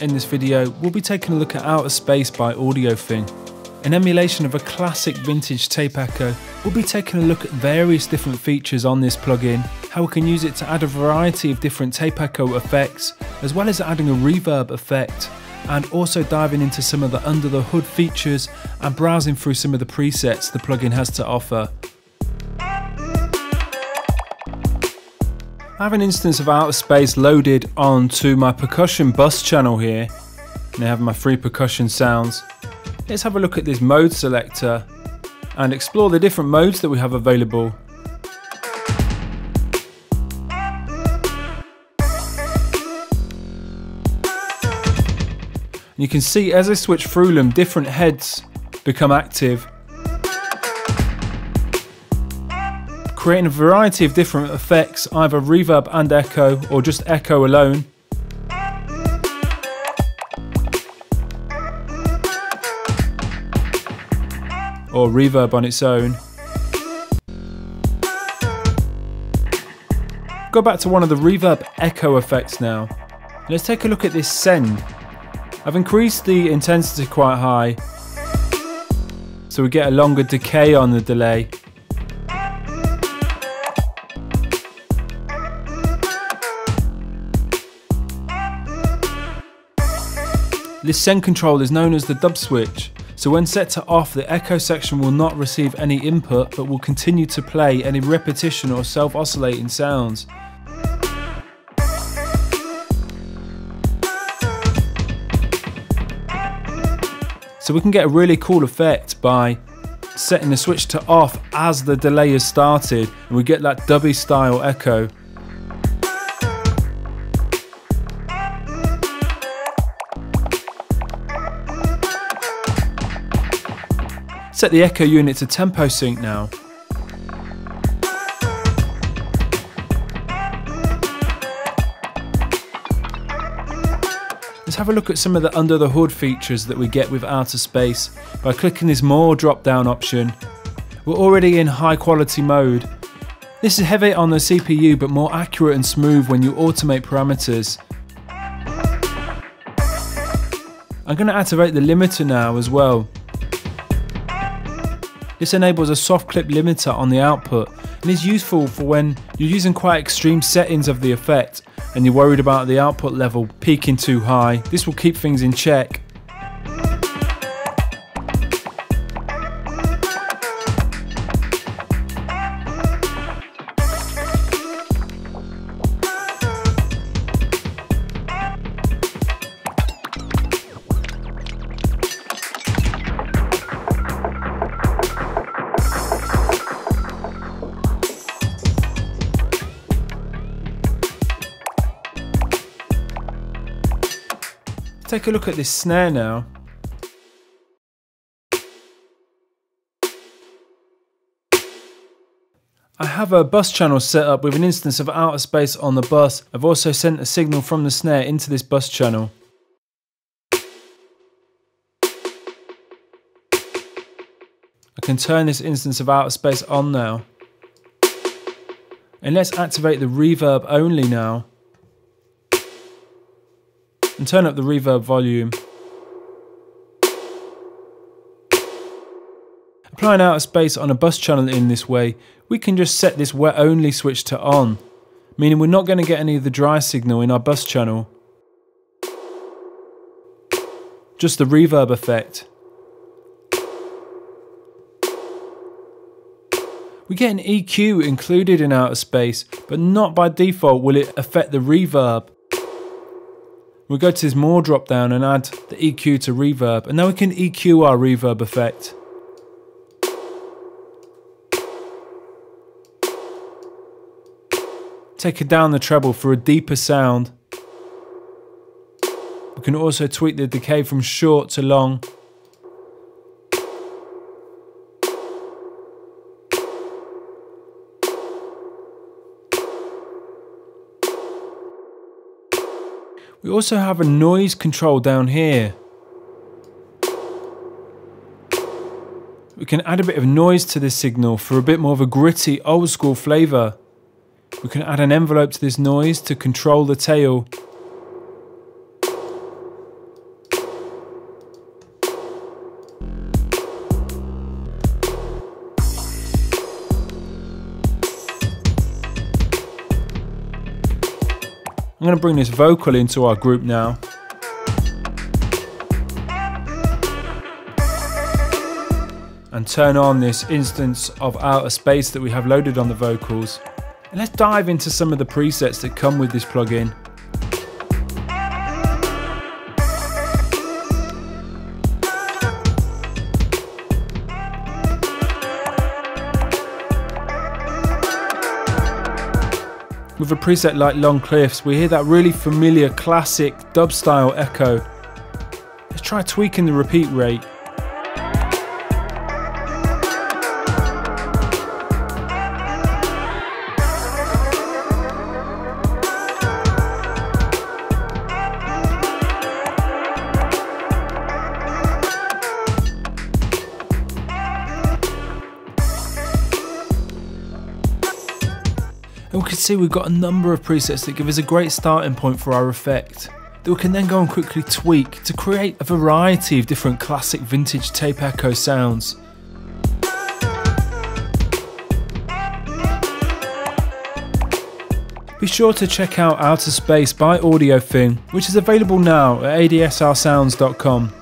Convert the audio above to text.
In this video, we'll be taking a look at Outer Space by AudioThing. An emulation of a classic vintage tape echo, we'll be taking a look at various different features on this plugin, how we can use it to add a variety of different tape echo effects, as well as adding a reverb effect, and also diving into some of the under the hood features and browsing through some of the presets the plugin has to offer. I have an instance of Outer Space loaded onto my percussion bus channel here. And I have my free percussion sounds. Let's have a look at this mode selector and explore the different modes that we have available. You can see as I switch through them, different heads become active creating a variety of different effects, either reverb and echo, or just echo alone. Or reverb on its own. Go back to one of the reverb echo effects now. Let's take a look at this send. I've increased the intensity quite high so we get a longer decay on the delay. This send control is known as the dub switch, so when set to off the echo section will not receive any input but will continue to play any repetition or self-oscillating sounds. So we can get a really cool effect by setting the switch to off as the delay is started and we get that dubby style echo. Set the echo unit to tempo sync now. Let's have a look at some of the under the hood features that we get with Outer Space by clicking this more drop down option. We're already in high quality mode. This is heavy on the CPU but more accurate and smooth when you automate parameters. I'm going to activate the limiter now as well. This enables a soft clip limiter on the output and is useful for when you're using quite extreme settings of the effect and you're worried about the output level peaking too high. This will keep things in check Take a look at this snare now. I have a bus channel set up with an instance of outer space on the bus. I've also sent a signal from the snare into this bus channel. I can turn this instance of outer space on now. And let's activate the reverb only now and turn up the reverb volume. Applying outer space on a bus channel in this way, we can just set this wet only switch to on, meaning we're not going to get any of the dry signal in our bus channel. Just the reverb effect. We get an EQ included in outer space, but not by default will it affect the reverb. We'll go to this more drop down and add the EQ to reverb and now we can EQ our reverb effect. Take it down the treble for a deeper sound. We can also tweak the decay from short to long. We also have a noise control down here. We can add a bit of noise to this signal for a bit more of a gritty old school flavour. We can add an envelope to this noise to control the tail. I'm going to bring this vocal into our group now. And turn on this instance of outer space that we have loaded on the vocals. And let's dive into some of the presets that come with this plugin. With a preset like Long Cliffs, we hear that really familiar classic dub style echo. Let's try tweaking the repeat rate. We can see we've got a number of presets that give us a great starting point for our effect that we can then go and quickly tweak to create a variety of different classic vintage tape echo sounds. Be sure to check out Outer Space by AudioThing, which is available now at adsrsounds.com.